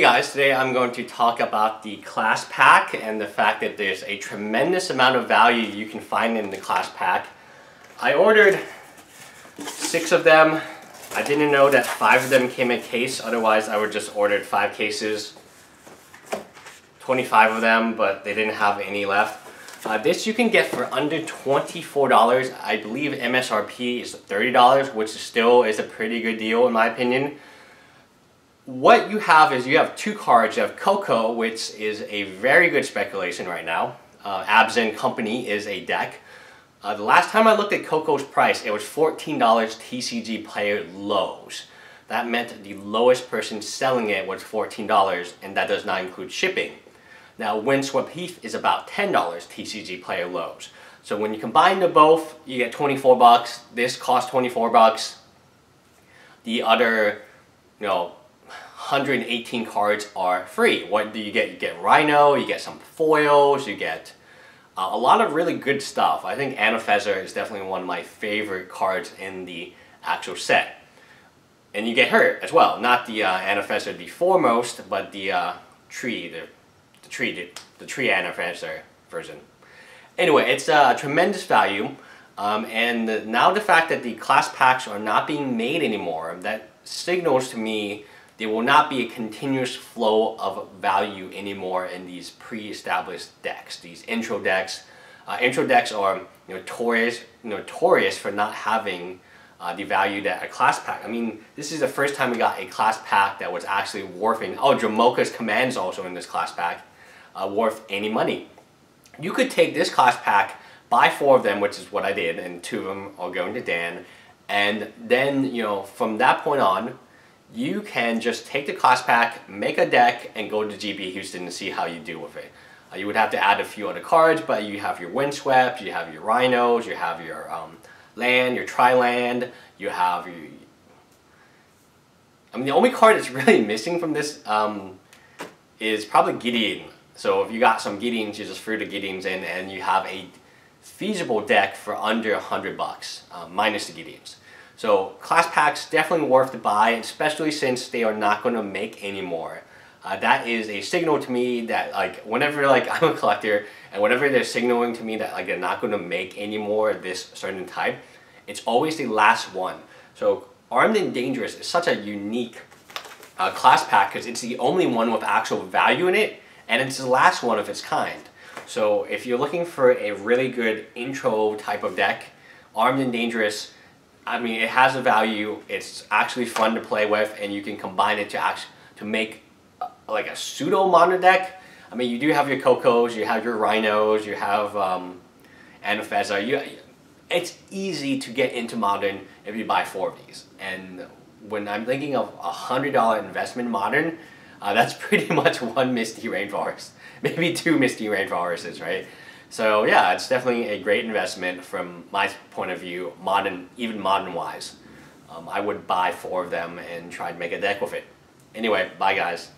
guys, today I'm going to talk about the clash pack and the fact that there's a tremendous amount of value you can find in the clash pack. I ordered six of them. I didn't know that five of them came in case, otherwise I would just ordered five cases, 25 of them, but they didn't have any left. Uh, this you can get for under $24. I believe MSRP is $30, which still is a pretty good deal in my opinion what you have is you have two cards. You have Coco, which is a very good speculation right now. Uh, Abzan Company is a deck. Uh, the last time I looked at Coco's price, it was $14 TCG player lows. That meant the lowest person selling it was $14, and that does not include shipping. Now, Windswept Heath is about $10 TCG player lows. So when you combine the both, you get 24 bucks. This costs 24 bucks. The other, you know, 118 cards are free. What do you get? You get Rhino, you get some foils, you get uh, a lot of really good stuff. I think Anafenza is definitely one of my favorite cards in the actual set. And you get her as well. Not the uh, Anafenza the foremost, but the uh, tree, the, the tree, the, the tree Anafenza version. Anyway, it's a tremendous value. Um, and now the fact that the clash packs are not being made anymore, that signals to me there will not be a continuous flow of value anymore in these pre-established decks, these intro decks. Uh, intro decks are notorious, notorious for not having uh, the value that a clash pack. I mean, this is the first time we got a clash pack that was actually worth, in, oh, Dromoka's commands also in this clash pack, uh, worth any money. You could take this clash pack, buy four of them, which is what I did, and two of them are going to Dan, and then, you know, from that point on, you can just take the clash pack, make a deck, and go to GP Houston and see how you do with it. Uh, you would have to add a few other cards, but you have your Windswept, you have your Rhinos, you have your um, Land, your Tri-Land, you have your... I mean, the only card that's really missing from this um, is probably Gideon. So if you got some Gideons, you just threw the Gideons in and you have a feasible deck for under 100 bucks, uh, minus the Gideons. So clash packs definitely worth to buy, especially since they are not going to make anymore. Uh, that is a signal to me that like whenever like I'm a collector and whenever they're signaling to me that like they're not going to make any more of this certain type, it's always the last one. So Armed and Dangerous is such a unique uh, clash pack because it's the only one with actual value in it and it's the last one of its kind. So if you're looking for a really good intro type of deck, Armed and Dangerous I mean, it has a value. It's actually fun to play with, and you can combine it to actually to make a, like a pseudo modern deck. I mean, you do have your Cocos, you have your Rhinos, you have um, Anafenza. You, it's easy to get into modern if you buy four of these. And when I'm thinking of a hundred dollar investment in modern, uh, that's pretty much one Misty Rainforest, maybe two Misty Rainforests, right? So yeah, it's definitely a great investment from my point of view, modern, even modern wise. Um, I would buy four of them and try to make a deck with it. Anyway, bye guys.